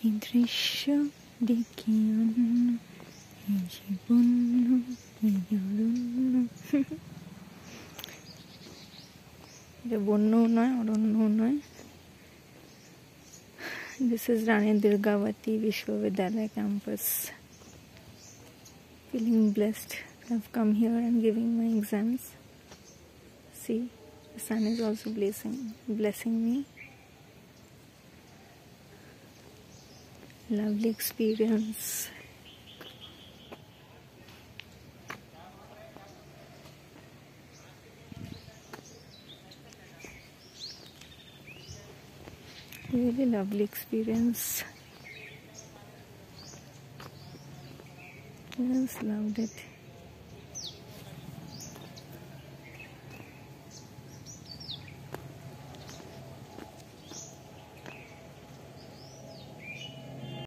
বিশ্ব ডেকে অন্য এই জীবন এই অরণ্য এটা বন্যও নয় অরণ্যও নয় This is Rani Durgavati Vishwavidhalaya campus. Feeling blessed to have come here and giving my exams. See, the sun is also blessing, blessing me. Lovely experience. Really lovely experience. Just loved it.